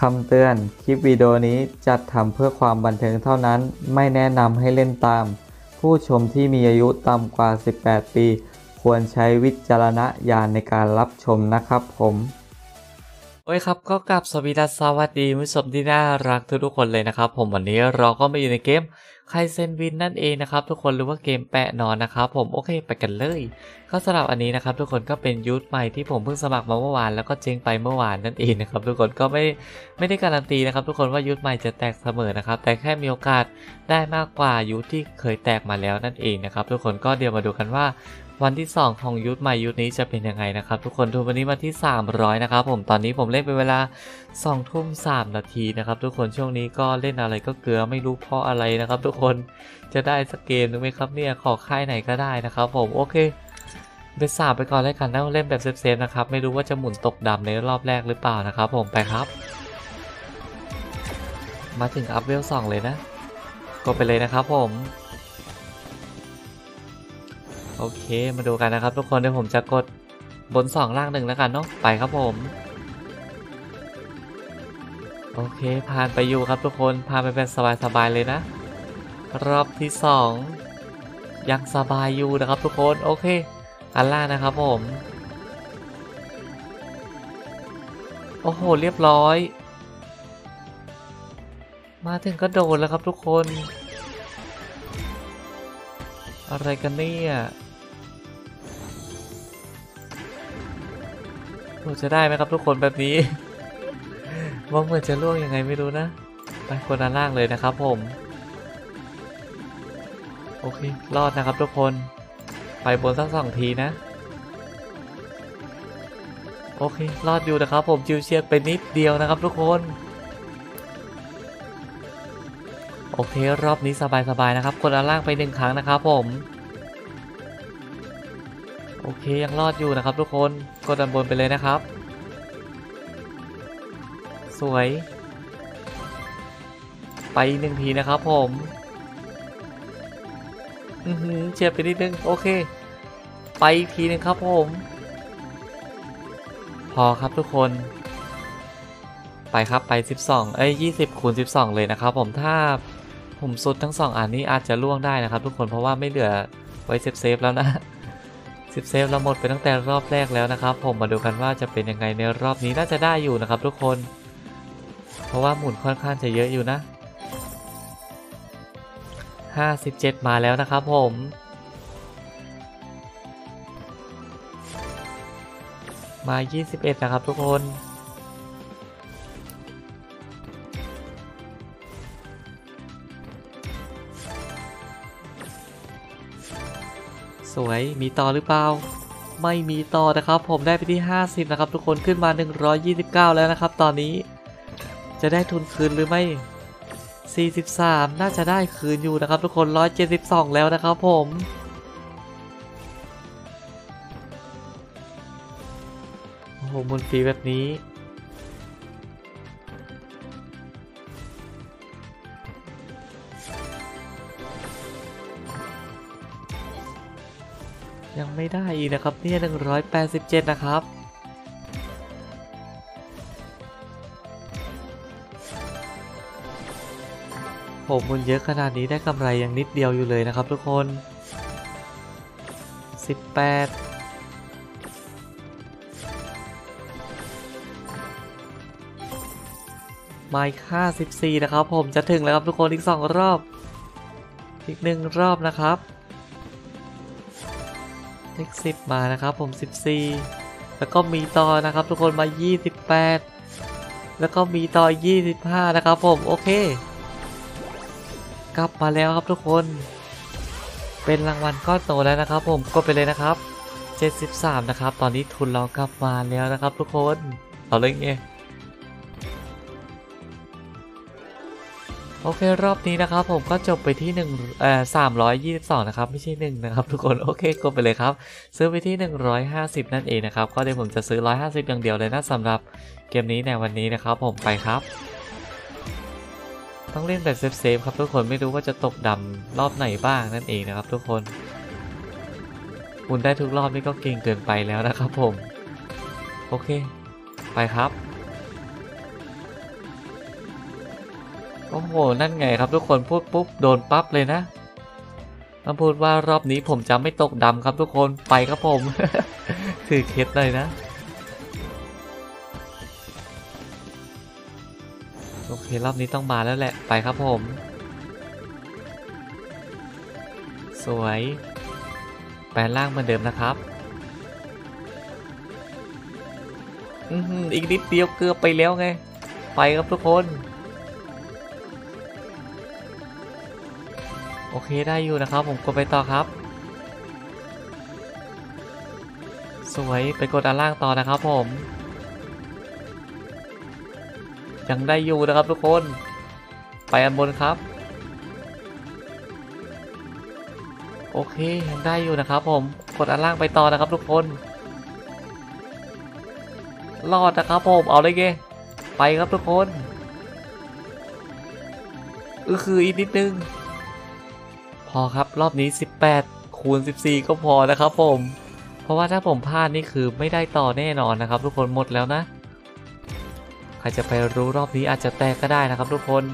คำเตือน คลิปวิดีโอนี้จัดทำเพื่อความบันเทิงเท่านั้น ไม่แนะนำให้เล่นตาม ผู้ชมที่มีอายุต่ำกว่า 18 ปี ควรใช้วิจารณญาณในการรับชมนะครับผม โอ้ยครับก็กลับสวัสดีและสวัสดีผู้ชมที่น่ารักทุกๆคนเลยนะครับ ผมวันนี้เราก็มาอยู่ในเกมไคเซนวินนั่นเองนะครับทุกคนหรือว่าเกมแปะนอนนะครับผมโอเคไปกันเลยก็สำหรับอันนี้นะครับทุกคนก็เป็นยูทใหม่ที่ผมเพิ่งสมัครมาเมื่อวานแล้วก็เจ๊งไปเมื่อวานนั่นเองนะครับทุกคนก็ไม่ไม่ได้การันตีนะครับทุกคนว่ายูทใหม่จะแตกเสมอนะครับแต่แค่มีโอกาสได้มากกว่ายูทที่เคยแตกมาแล้วนั่นเองนะครับทุกคนก็เดี๋ยวมาดูกันว่า วันที่ 2 ของยุทธใหม่ยุทธนี้จะเป็นยังไงนะครับ ทุกคนทุนวันนี้มาที่ 300 นะครับผมตอนนี้ผมเล่นเป็นเวลา2ทุ่ม3นาทีนะครับ ทุกคนช่วงนี้ก็เล่นอะไรก็เกลือไม่รู้เพราะอะไรนะครับ ทุกคนจะได้สกเกมหรือไม่ครับเนี่ยขอค่ายไหนก็ได้นะครับ ผมโอเคเป็นสามไปก่อนแล้วกันนะเล่นแบบเซฟๆนะครับ ไม่รู้ว่าจะหมุนตกดำในรอบแรกหรือเปล่านะครับ ผมไปครับ มาถึงอัพเวล2เลยนะกดไปเลยนะครับผม โอเค มาดูกันนะครับ ทุกคนเดี๋ยวผมจะกดบน 2 ล่างหนึ่งแล้วกันเนาะไปครับผม โอเคผ่านไปอยู่ครับทุกคนผ่านไปเป็นสบายๆเลยนะ รอบที่ 2 ยังสบายอยู่นะครับทุกคนโอเค อันล่างนะครับผม โอ้โห เรียบร้อย มาถึงก็โดนแล้วครับทุกคน อะไรกันเนี่ย โอ้จะได้ไหมครับทุกคนแบบนี้ว่าเหมือนจะล่วงยังไงไม่รู้นะ ไปคนด้านล่างเลยนะครับผม โอเค รอดนะครับทุกคน ไปบนสักสองทีนะ โอเค รอดอยู่นะครับผมจิวเชียดไปนิดเดียวนะครับทุกคน โอเค รอบนี้สบายๆนะครับ คนด้านล่างไปหนึ่งครั้งนะครับผม เคยังรอดอยู่นะครับทุกคนกดดันบนไปเลยนะครับ สวย ไปหนึ่งทีนะครับผมอือหือเฉียบไปนิดนึงโอเค ไปอีกทีหนึงครับผม พอครับทุกคน ไปครับไป 12 เอ้ย20คูณ12 เลยนะครับผมถ้าผมสุดทั้ง 2 อันนี้อาจจะล่วงได้นะครับทุกคนเพราะว่าไม่เหลือไว้เซฟๆแล้วนะ สิบเซฟเราหมดไปตั้งแต่รอบแรกแล้วนะครับ ผมมาดูกันว่าจะเป็นยังไงในรอบนี้น่าจะได้อยู่นะครับ ทุกคน เพราะว่าหมุนค่อนข้างจะเยอะอยู่นะ 57 มาแล้วนะครับผมมา 21 นะครับทุกคน สวยมีต่อหรือเปล่า ไม่มีต่อนะครับ ผมได้ไปที่ 50 นะครับ ทุกคนขึ้นมา 129 แล้วนะครับ ตอนนี้ จะได้ทุนคืนหรือไม่ 43 น่าจะได้คืนอยู่นะครับ ทุกคน 172 แล้วนะครับผมโอ้โหมุนฟรีแบบนี้ ยังไม่ได้อีกนะครับเนี่ย187 นะครับ ผมมันเยอะขนาดนี้ได้กำไรยังนิดเดียวอยู่เลยนะครับทุกคน 18มาอีก54 นะครับ ผมจะถึงแล้วครับทุกคนอีก 2 รอบ อีก 1 รอบนะครับ เลข10มานะครับผม14แล้วก็มีต่อนะครับ ทุกคนมา28แล้วก็มีต่อ25นะครับผมโอเค กลับมาแล้วครับทุกคน เป็นรางวัลก้อนโตแล้วนะครับ ผมกดไปเลยนะครับ73นะครับ ตอนนี้ทุนเรากลับมาแล้วนะครับ ทุกคนเอาเลยไง โอเครอบนี้นะครับผมก็จบไปที่1เอ่อ322 นะครับ ไม่ใช่ 1 นะครับ ทุกคนโอเคกดไปเลยครับ ซื้อไปที่ 150 นั่นเองนะครับ ก็เดี๋ยวผมจะซื้อ 150 อย่างเดียวเลยนะสำหรับเกมนี้ในวันนี้นะครับผมไปครับ ต้องเล่นแบบเซฟๆครับทุกคนไม่รู้ว่าจะตกดำรอบไหนบ้างนั่นเองนะครับ ทุกคนคุณได้ทุกรอบนี่ก็เก่งเกินไปแล้วนะครับผม โอเค ไปครับ โอ้โห นั่นไงครับทุกคนพูดปุ๊บโดนปั๊บเลยนะต้องพูดว่ารอบนี้ผมจะไม่ตกดำครับทุกคนไปครับผม ถือเคล็ดเลยนะโอเครอบนี้ต้องมาแล้วแหละไปครับผม สวย แปลงร่างเหมือนเดิมนะครับอืออีกนิดเดียวเกือบไปแล้วไง ไปครับทุกคน โอเคได้อยู่นะครับผมกดไปต่อครับ สวยไปกดอันล่างต่อนะครับผม ยังได้อยู่นะครับทุกคน ไปอันบนครับ โอเคยังได้อยู่นะครับผมกดอันล่างไปต่อนะครับทุกคน รอดนะครับผมเอาเลยเกไปครับทุกคนก็คืออีกนิดนึง พอครับรอบนี้ 18 คูณ 14 ก็พอนะครับผม เพราะว่าถ้าผมพลาดนี่คือไม่ได้ต่อแน่นอนนะครับ ทุกคนหมดแล้วนะ ใครจะไปรู้รอบนี้อาจจะแตกก็ได้นะครับทุกคน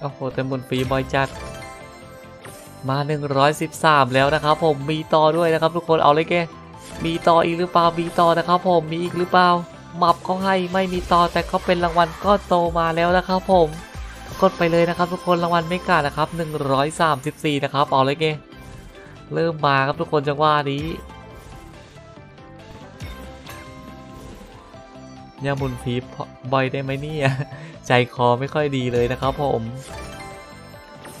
โอ้โหเต็มบนฟรีบอยจัดมา 113 แล้วนะครับผมมีต่อด้วยนะครับทุกคนเอาเลยแกมีต่ออีกหรือเปล่ามีต่อนะครับผมมีอีกหรือเปล่า มับเขาให้ไม่มีต่อแต่เขาเป็นรางวัลก็โตมาแล้วนะครับผมกดไปเลยนะครับ ทุกคนรางวัลไม่กาดนะครับ 134 นะครับเอาเลยแกเริ่มมาครับทุกคนจังหวะนี้ย่าหมุนฟีบอยได้ไหมเนี่ยใจคอไม่ค่อยดีเลยนะครับผม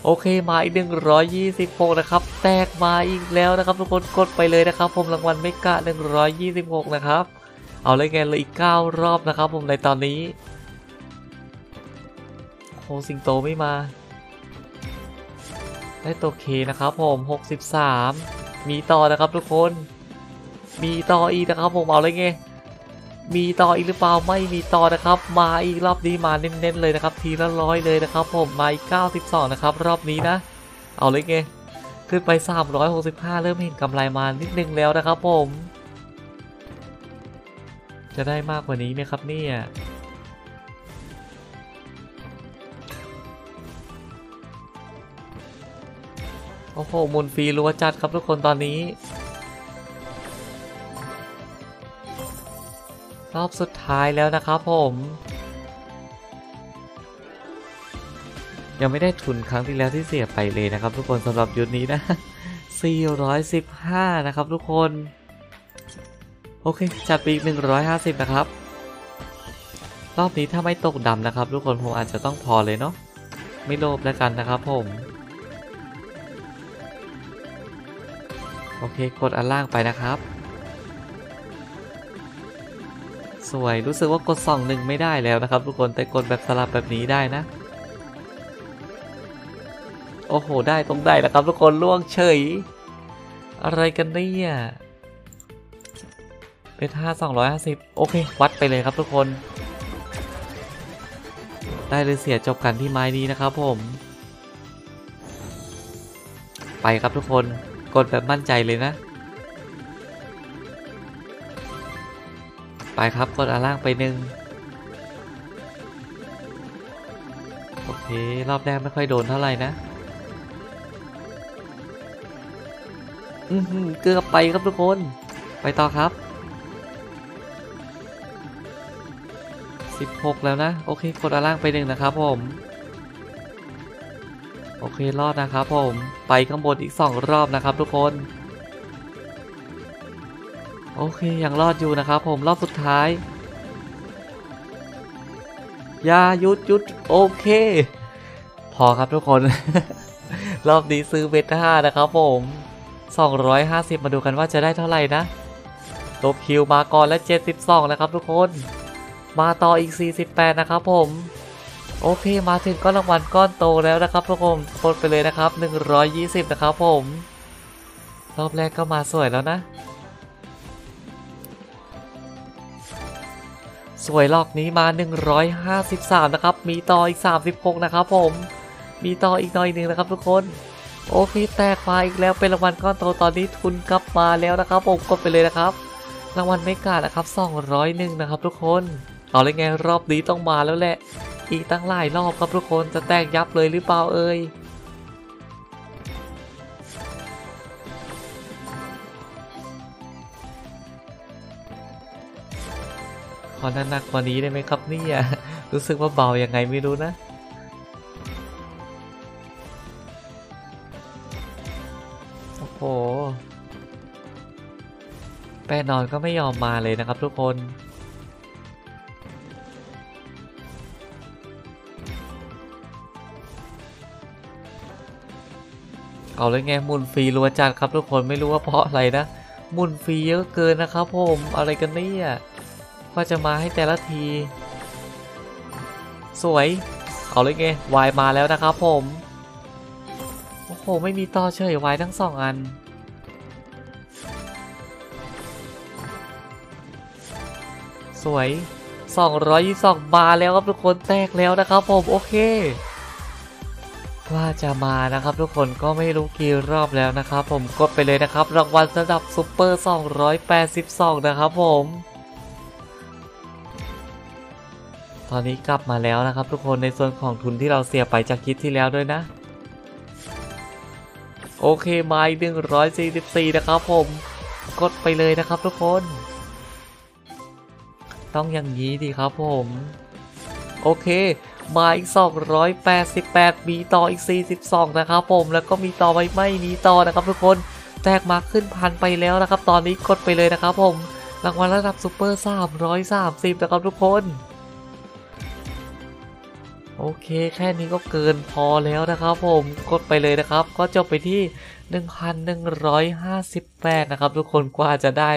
โอเคมาอีกหนึ่งร้อยยี่สิบหกนะครับ แตกมาอีกแล้วนะครับ ทุกคนกดไปเลยนะครับ ผมรางวัลไม่กะหนึ่งร้อยยี่สิบหกนะครับ เอาเลยไงเลยอีกเก้ารอบนะครับผมในตอนนี้โหสิงโตไม่มา ได้ตัวเคนะครับผมหกสิบสามมีต่อนะครับทุกคน มีต่ออีกนะครับผมเอาเลยไงมีต่ออีกหรือเปล่าไม่มีต่อนะครับ มาอีกรอบนี้มาเน้นๆเลยนะครับ ทีละร้อยเลยนะครับ ผมมาอีก92 นะครับ รอบนี้นะ เอาเลยไงขึ้นไป 365 เริ่มเห็นกำไรมานิดนึงแล้วนะครับผม จะได้มากกว่านี้ไหมครับเนี่ยโอ้โหมุนฟรีรัวจัดครับทุกคนตอนนี้ รอบสุดท้ายแล้วนะครับผม ยังไม่ได้ทุนครั้งที่แล้วที่เสียไปเลยนะครับ ทุกคนสำหรับยุทธนี้นะ 415 นะครับทุกคน โอเค จัดไปอีก 150 นะครับ รอบนี้ถ้าไม่ตกดำนะครับ ทุกคนผมอาจจะต้องพอเลยเนาะไม่โลภแล้วกันนะครับผม โอเค กดอันล่างไปนะครับ สวยรู้สึกว่ากดส่องหนึ่งไม่ได้แล้วนะครับ ทุกคนแต่กดแบบสลับแบบนี้ได้นะ โอ้โห ได้ตรงได้แล้วครับ ทุกคนล่วงเฉย อะไรกันเนี่ย เป็นท่า250โอเค วัดไปเลยครับทุกคน ได้เลยเสียจบกันที่ไม้นี้นะครับผม ไปครับทุกคน กดแบบมั่นใจเลยนะ ไปครับกดอันล่างไปหนึ่งโอเค รอบแรกไม่ค่อยโดนเท่าไหร่นะอือเกือบไปครับทุกคน ไปต่อครับ 16 แล้วนะ โอเค กดอันล่างไปหนึ่งนะครับผม โอเค รอดนะครับผม ไปข้างบนอีก 2 รอบนะครับทุกคน โอเค ยังรอดอยู่นะครับผม รอบสุดท้ายอย่าหยุดหยุดโอเค พอครับทุกคน รอบนี้ซื้อเบต้านะครับผม 250 มาดูกันว่าจะได้เท่าไหร่นะลบคิวมาก่อนและ 72นะครับทุกคน มาต่ออีก 48 นะครับผม โอเคมาถึงก้อนรางวัลก้อนโตแล้วนะครับทุกคนกดไปเลยนะครับ 120 นะครับผม รอบแรกก็มาสวยแล้วนะ สวยลอกนี้มา 153 นะครับ มีต่ออีก 36 นะครับผม มีต่ออีกหน่อยหนึ่งนะครับทุกคนโอเคแตกมาอีกแล้วเป็นรางวัลก้อนโตตอนนี้ทุนกลับมาแล้วนะครับผมกดไปเลยนะครับ รางวัลไม่กาดนะครับ 200หนึ่งนะครับทุกคน เอาเลยไงรอบนี้ต้องมาแล้วแหละ อีกตั้งหลายรอบครับทุกคนจะแตกยับเลยหรือเปล่าเอ่ยขอหนักกว่านี้ได้ไหมครับเนี่ยรู้สึกว่าเบายังไงไม่รู้นะโอ้โหแป้นอนก็ไม่ยอมมาเลยนะครับทุกคน เอาเลยไงมุนฟรีรัวจัดครับทุกคนไม่รู้ว่าเพราะอะไรนะมุนฟรีเยอะเกินนะครับผมอะไรกันเนี่ยก็จะมาให้แต่ละที สวย เอาเลยไงวายมาแล้วนะครับผม โอ้โห ไม่มีต่อเฉยวายทั้งสองอัน สวย 222 มาแล้วครับทุกคนแตกแล้วนะครับผม โอเค ว่าจะมานะครับทุกคนก็ไม่รู้กี่รอบแล้วนะครับผมกดไปเลยนะครับรางวัลระดับซุปเปอร์282 นะครับผม ตอนนี้กลับมาแล้วนะครับ ทุกคนในส่วนของทุนที่เราเสียไปจากคลิปที่แล้วด้วยนะ โอเคมาอีก144 นะครับผมกดไปเลยนะครับทุกคน ต้องอย่างนี้ดีครับผม โอเค มาอีก 288 มีต่ออีก 42 นะครับผมแล้วก็มีต่อไม่ไม่มีต่อนะครับทุกคนแตกมาขึ้นพันไปแล้วนะครับ ตอนนี้กดไปเลยนะครับผมรางวัลระดับซูเปอร์330 นะครับทุกคน โอเค แค่นี้ก็เกินพอแล้วนะครับผมกดไปเลยนะครับ ก็จบไปที่ 1,158 นะครับทุกคนกว่าจะได้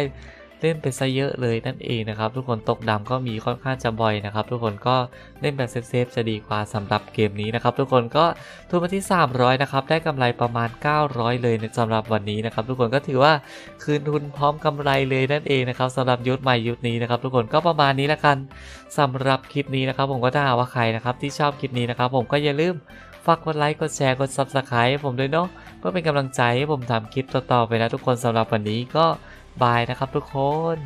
เล่นไปซะเยอะเลยนั่นเองนะครับ ทุกคนตกดำก็มีค่อนข้างจะบ่อยนะครับ ทุกคนก็เล่นแบบเซฟๆจะดีกว่าสำหรับเกมนี้นะครับ ทุกคนก็ทุนมาที่ 300 นะครับ ได้กำไรประมาณ 900 เลยในสำหรับวันนี้นะครับ ทุกคนก็ถือว่าคืนทุนพร้อมกำไรเลยนั่นเองนะครับสำหรับยุทธใหม่ยุทธนี้นะครับ ทุกคนก็ประมาณนี้ละกันสำหรับคลิปนี้นะครับ ผมก็ถ้าหากว่าใครนะครับที่ชอบคลิปนี้นะครับ ผมก็อย่าลืมฝากกดไลค์กดแชร์กด Subscribe ให้ผมด้วยเนาะเพื่อเป็นกำลังใจให้ผมทำคลิปต่อๆไปนะทุกคนสำหรับวันนี้ก็ บายนะครับทุกคน